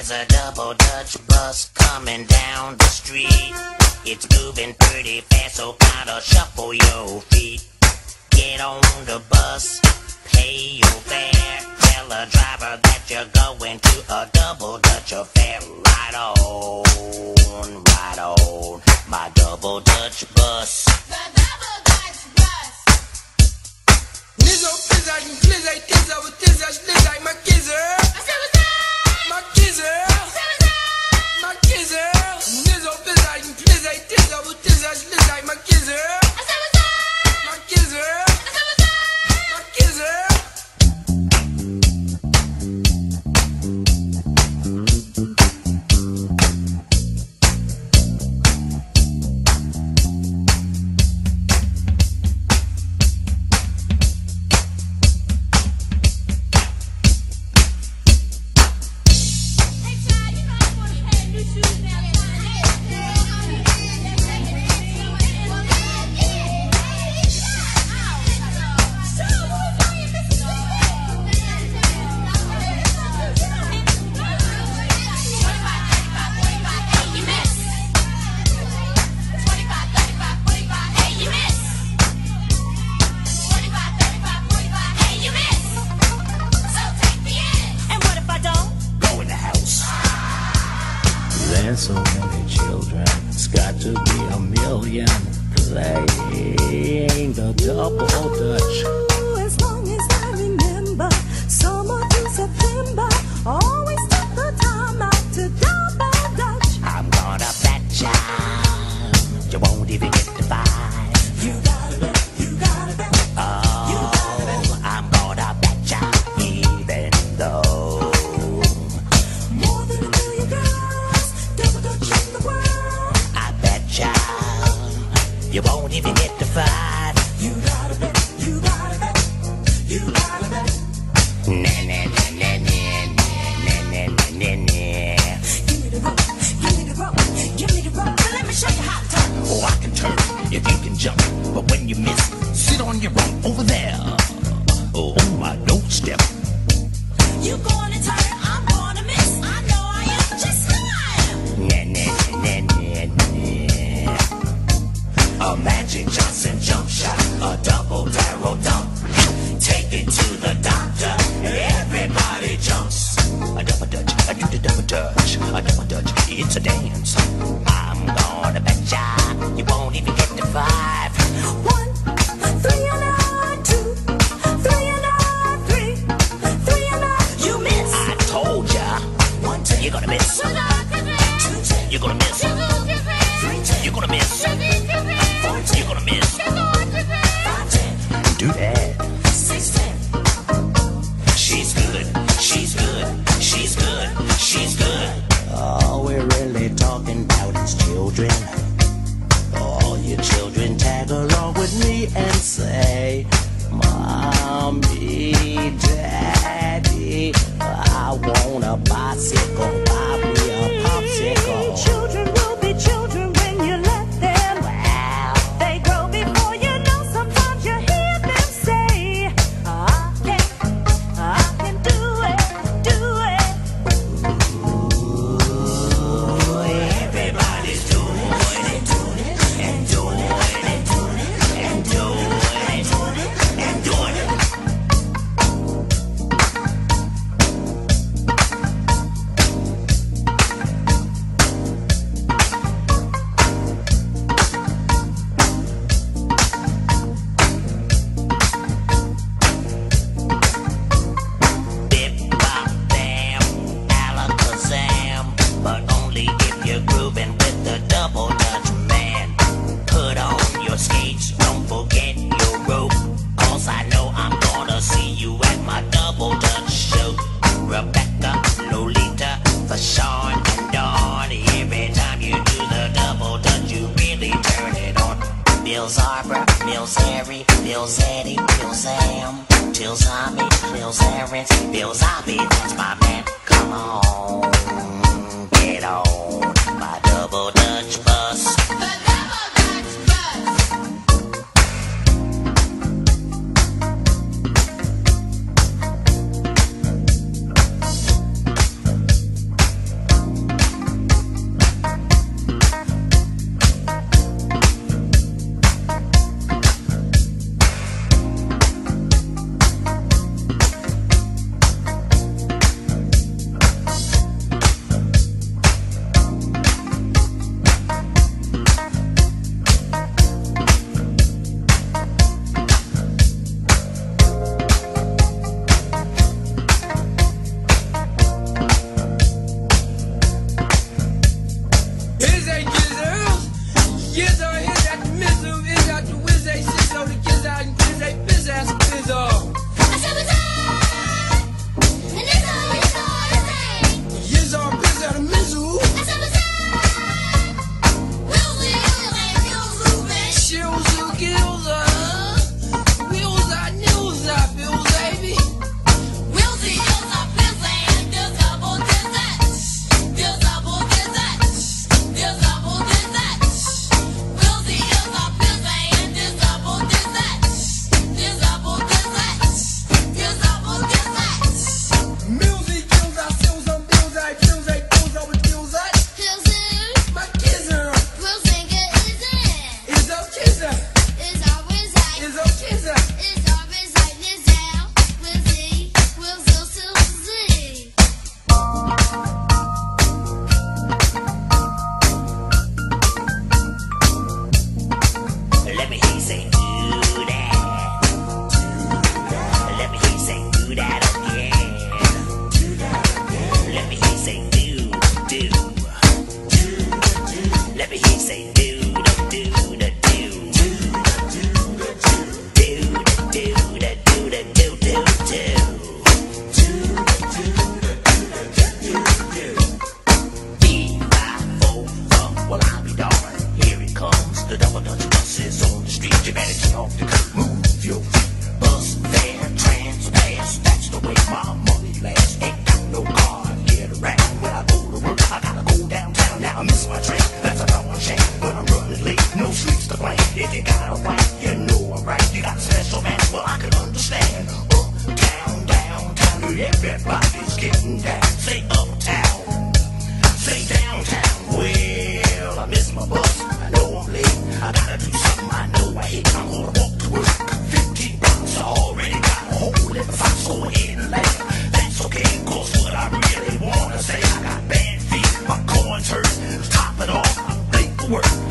There's a double Dutch bus coming down the street. It's moving pretty fast, so gotta shuffle your feet. Get on the bus, pay your fare. Tell the driver that you're going to a double Dutch affair. Ride on, ride on, my double Dutch bus. and so many children. It's got to be a million playing the double dutch. You're gonna miss. You're gonna miss. Do that. She's good. She's good. She's good. She's good. All we're really talking about is children. All your children tag along with me and say. Bill's Eddie, Bill Sam, Bill Zombie, Bill Sarens, Bill Zombie, that's my man. Come on, get on, my work.